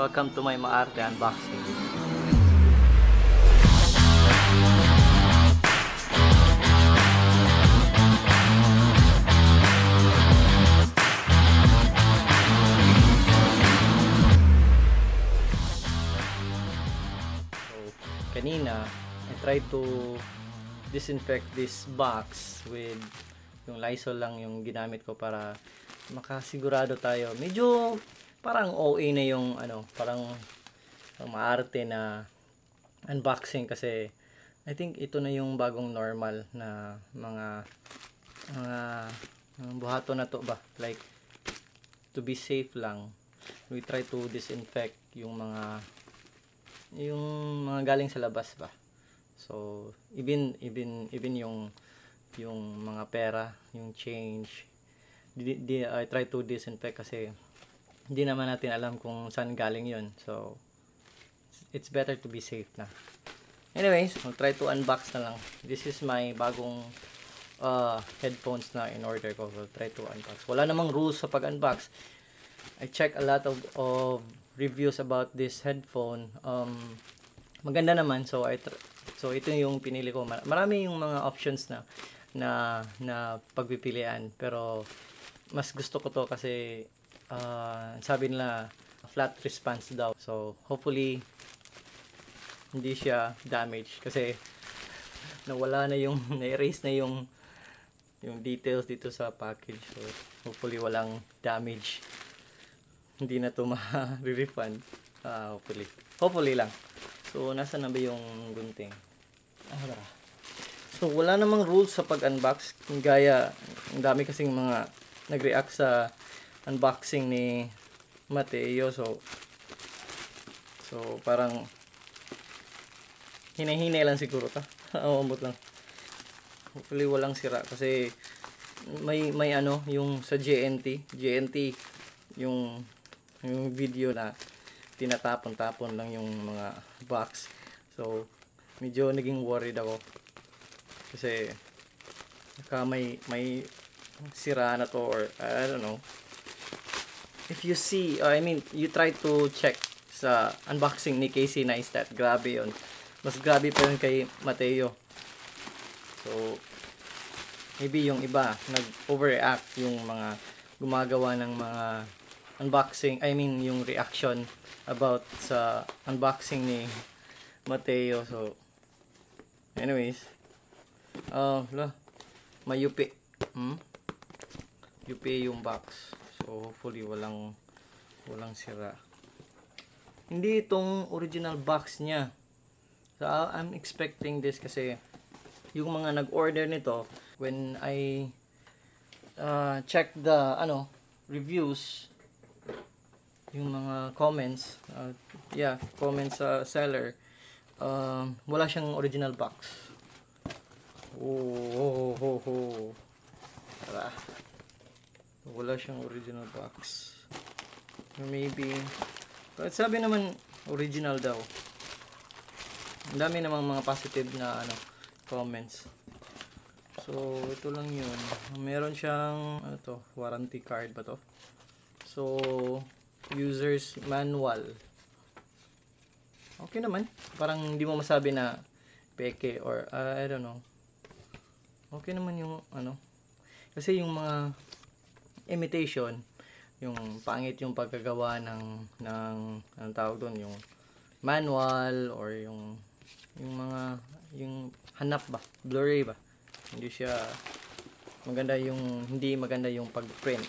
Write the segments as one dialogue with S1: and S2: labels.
S1: Welcome to my Maarte unboxing. So, kanina, I tried to disinfect this box with yung Lysol lang yung ginamit ko para makasigurado tayo. Medyo parang OA na yung ano, parang ang maarte na unboxing kasi I think ito na yung bagong normal na mga mga mga buhato na to ba? Like to be safe lang. We try to disinfect yung mga yung mga galing sa labas ba? So even even even yung yung mga pera yung change di, di, I try to disinfect kasi hindi naman natin alam kung saan galing yun. So it's better to be safe na. Anyways I'll try to unbox na lang. This is my bagong uh, headphones na in order ko. So try to unbox. Wala namang rules sa pag unbox I check a lot of, of reviews about this headphone. Um, maganda naman. So I so ito yung pinili ko. Mar- marami yung mga options na na na pagpipilian. Pero mas gusto ko to kasi uh, sabi nila flat response daw. So hopefully hindi siya damage kasi nawala na yung na-erase na yung yung details dito sa package. So hopefully walang damage. Hindi na to ma-refund. Uh, hopefully. Hopefully lang. So nasa na ba yung gunting? Ah wala so wala namang rules sa pag-unbox. Gaya ang dami kasing mga nag-react sa unboxing ni Mateo. So so parang hinay-hinay lang siguro ta umabot lang. Hopefully walang sira. Kasi may may ano yung sa JNT JNT yung yung video na tinatapon-tapon lang yung mga box. So medyo naging worried ako. Kasi baka may may sira na to or I don't know if you see uh, I mean you try to check sa unboxing ni Casey Neistat grabe yun. Mas grabe pa yun kay Mateo. So maybe yung iba nag overreact yung mga gumagawa ng mga unboxing I mean yung reaction about sa unboxing ni Mateo. So anyways uh, la may UP hmm? UP yung box so hopefully walang walang sira hindi itong original box niya so I'm expecting this kasi yung mga nag-order nito when I uh, check the ano reviews yung mga comments uh, yeah comments sa seller um, wala siyang original box oh, oh, oh, oh. Tara. Wala siyang original box. Maybe. But sabi naman original daw. Ang dami namang mga positive na ano comments. So ito lang yun. Meron siyang ano to warranty card ba to? So user's manual. Okay naman. Parang hindi mo masabi na peke or uh, I don't know. Okay naman yung ano. Kasi yung mga imitation. Yung pangit yung pagkagawa ng ng anong tawag doon yung manual or yung yung mga yung hanap ba? Blurry ba? Hindi siya maganda yung hindi maganda yung pag-print.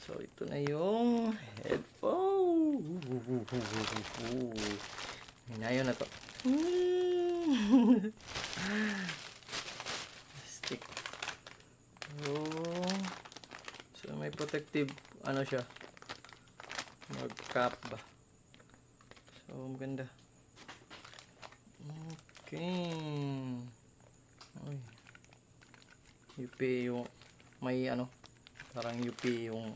S1: So ito na yung headphone hinayon na to. Stick oh so may protective ano siya? Mag cap ba? So maganda. Okay. Ay. UP yung may ano parang UP yung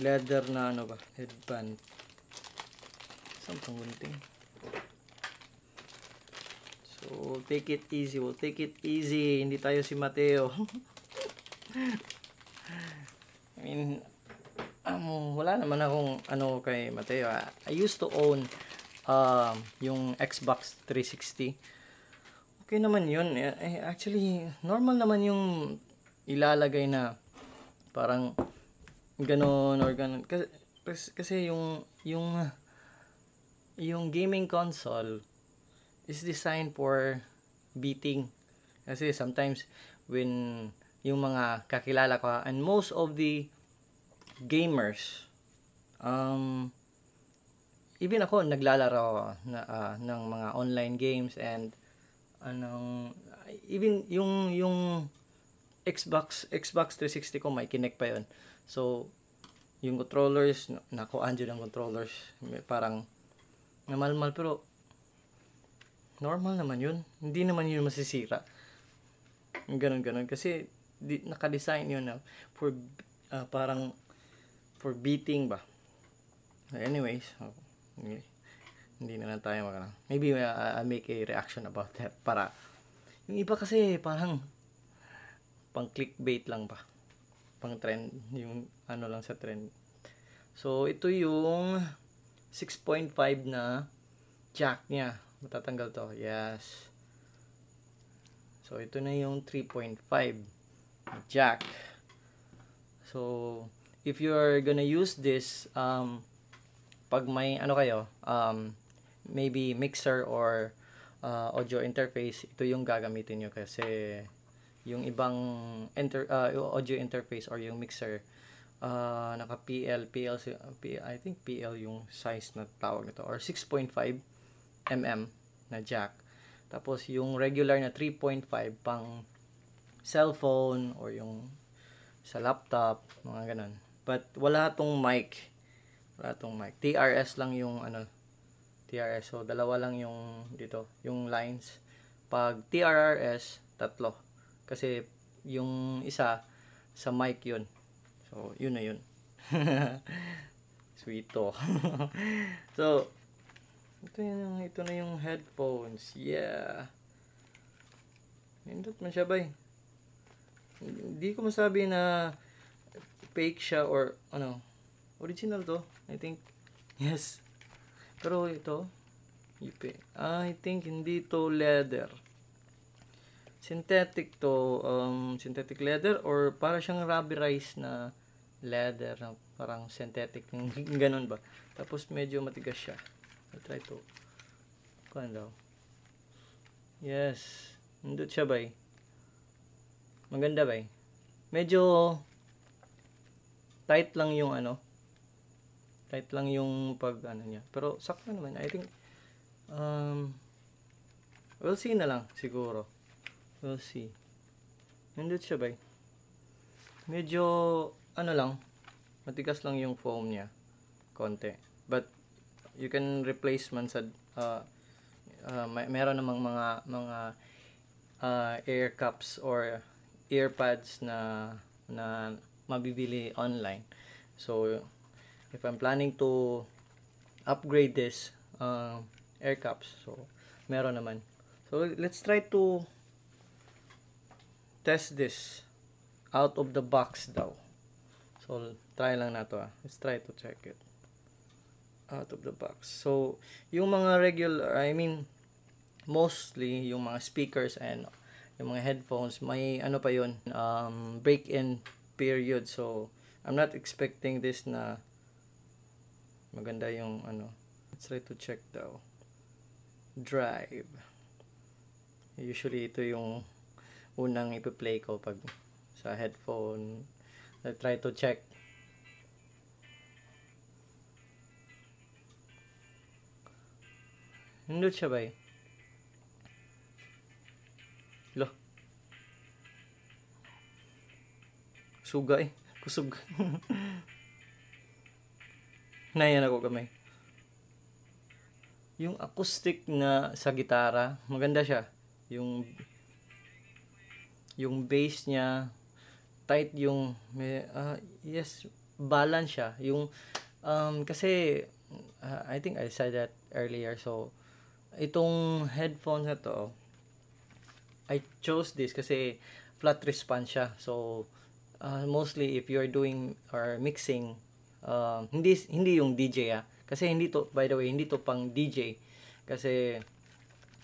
S1: leather na ano ba? Headband. Saan pang gunting? So take it easy. We'll take it easy. Hindi tayo si Mateo I mean um, wala naman akong ano kay Mateo. I used to own um, yung Xbox 360. Okay naman yun. Eh, eh, actually, normal naman yung ilalagay na parang ganon or ganon. Kasi, kasi yung, yung, yung gaming console is designed for beating. Kasi sometimes when yung mga kakilala ko. And most of the gamers um even ako naglalaro na, uh, ng mga online games and anong even yung yung Xbox Xbox 360 ko may Kinect pa yon so yung controllers nakuan dyan ang controllers. Parang namalmal pero normal naman yun. Hindi naman yun masisira. Ganun ganun kasi di, naka-design yun na for uh, parang for beating ba. Anyways, hindi, hindi na lang tayo mag Maybe uh, I'll make a reaction about that para yung iba kasi parang pang clickbait lang pa. Pang trend, yung ano lang sa trend. So, ito yung 6.5 na jack niya. Matatanggal to. Yes. So, ito na yung 3.5 jack. So, if you're gonna use this um, pag may ano kayo um, maybe mixer or uh, audio interface ito yung gagamitin nyo kasi yung ibang enter, uh, audio interface or yung mixer uh, naka PL PL I think PL yung size na tawag nito or 6.5 mm na jack tapos yung regular na 3.5 pang cellphone or yung sa laptop mga ganun But wala tong mic. Wala tong mic. TRS lang yung ano TRS. So dalawa lang yung dito, yung lines. Pag TRRS, tatlo. Kasi yung isa sa mic yun. So yun na yun. Sweeto. so ito yung ito na yung headphones. Yeah. Nindot man. Hindi ko masabi na fake siya or ano, original to. I think, yes. Pero ito, ipe. I think hindi to leather. Synthetic to, um, synthetic leather or para siyang rubberized na leather na parang synthetic, ganun ba. Tapos medyo matigas siya. I try to, kung daw. Yes. Nandun siya bay. Maganda bay. Medyo tight lang yung ano. Tight lang yung pag ano niya. Pero sakto naman I think um we'll see na lang siguro. We'll see. Nandun siya ba medyo ano lang matigas lang yung foam niya. Konti. But you can replace man sa uh, uh, may, meron namang mga mga uh, air cups or earpads na na mabibili online. So, if I'm planning to upgrade this uh, air cups, so meron naman. So, let's try to test this out of the box daw. So, try lang na to ah. Let's try to check it. Out of the box. So, yung mga regular, I mean, mostly yung mga speakers and yung mga headphones, may ano pa yun, um, break-in period. So, I'm not expecting this na maganda yung ano. Let's try to check daw. Drive. Usually, ito yung unang ipi-play ko pag sa headphone. I try to check. Nindot siya ba eh? Suga eh. Kusog. Nayan ako kamay. Yung acoustic na sa gitara, maganda siya. Yung yung bass niya tight yung may, uh, yes, balance siya. Yung um, kasi uh, I think I said that earlier. So itong headphones na to I chose this kasi flat response siya. So uh, mostly if you're doing or mixing uh, hindi hindi yung DJ ah. Kasi hindi to by the way, hindi to pang DJ. Kasi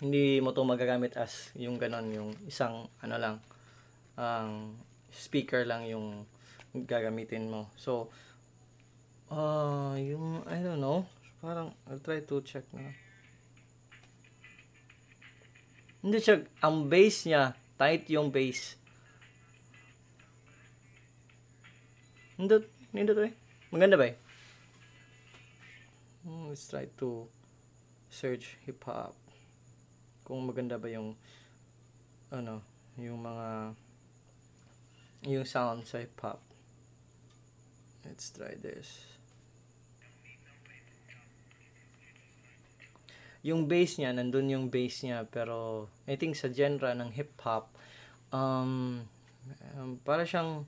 S1: hindi mo to magagamit as yung ganon, yung isang ano lang ang um, speaker lang yung gagamitin mo. So uh, yung I don't know, parang I'll try to check na. Hindi siya ang bass niya, tight yung bass. Nindot, nindot eh. Maganda ba eh? Hmm, let's try to search hip hop. Kung maganda ba yung ano, yung mga yung sound sa hip hop. Let's try this. Yung bass niya, nandun yung bass niya, pero I think sa genre ng hip hop, um, um para siyang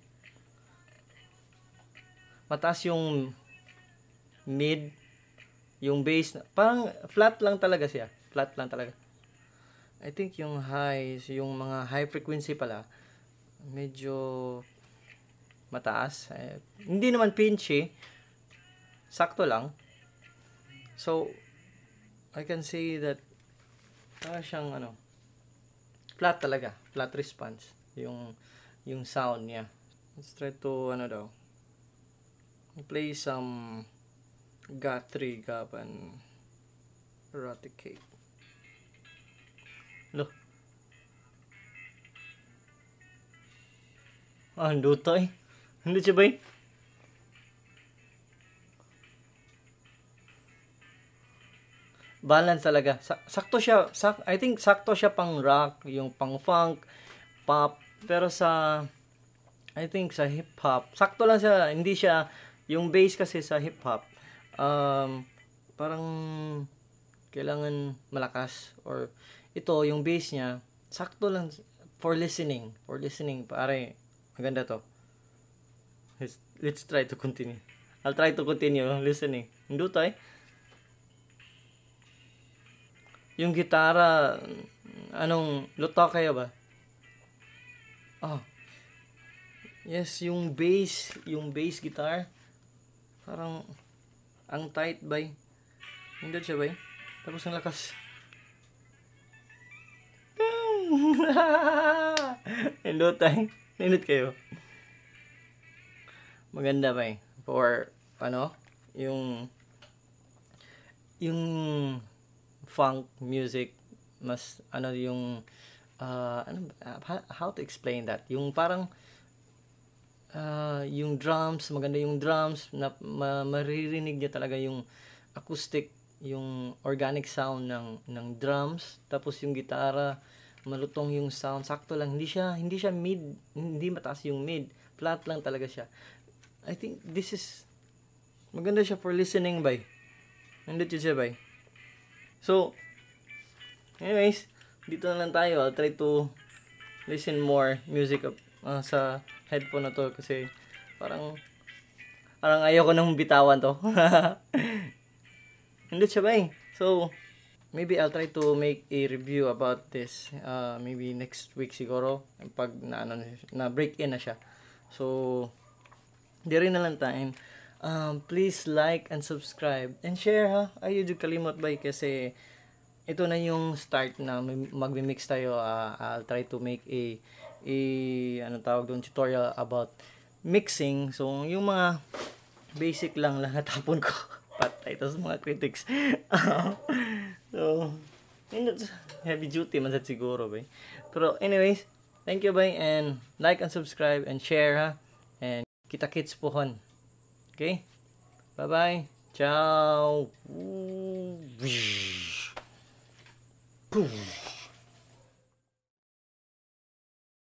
S1: mataas yung mid, yung bass, parang flat lang talaga siya. Flat lang talaga. I think yung highs, yung mga high frequency pala, medyo mataas. Eh, hindi naman pinchy. Sakto lang. So, I can say that para siyang ano, flat talaga. Flat response. Yung, yung sound niya. Let's try to, ano daw, play some Guthrie Gaban Eradicate. Lo. Ah, hindi to eh. Hindi siya ba eh? Balance talaga. sakto siya. Sak I think sakto siya pang rock, yung pang funk, pop. Pero sa, I think sa hip hop, sakto lang siya. Hindi siya, yung bass kasi sa hip hop, um, parang kailangan malakas or ito yung bass niya sakto lang for listening for listening pare maganda to let's, let's try to continue I'll try to continue listening hindi to yung gitara anong luto kayo ba oh yes yung bass yung bass guitar Parang, ang tight bay. Hindi siya bay. Tapos ang lakas. Hello tay. Ninit kayo. Maganda bay. For, ano, yung, yung funk music, mas, ano, yung, uh, ano, uh, how to explain that? Yung parang, uh, yung drums, maganda yung drums, na ma, maririnig niya talaga yung acoustic, yung organic sound ng ng drums, tapos yung gitara, malutong yung sound, sakto lang. Hindi siya hindi siya mid, hindi mataas yung mid. Flat lang talaga siya. I think this is maganda siya for listening by. Nandito siya by. So, anyways, dito na lang tayo. I'll try to listen more music of, uh, sa headphone na to kasi parang parang ayoko nang bitawan to. Hindi siya ba eh. So, maybe I'll try to make a review about this uh, maybe next week siguro pag na, ano, na break in na siya. So, di rin na lang tayo. Um, please like and subscribe and share ha. Ayaw yung kalimot ba kasi ito na yung start na magmi-mix tayo. Uh, I'll try to make a i ano tawag doon tutorial about mixing. So yung mga basic lang lang natapon ko. Patay sa mga critics. so heavy duty man sa siguro ba. Pero anyways, thank you bye and like and subscribe and share ha. And kita kits pohon. Okay? Bye-bye. Ciao. Boom.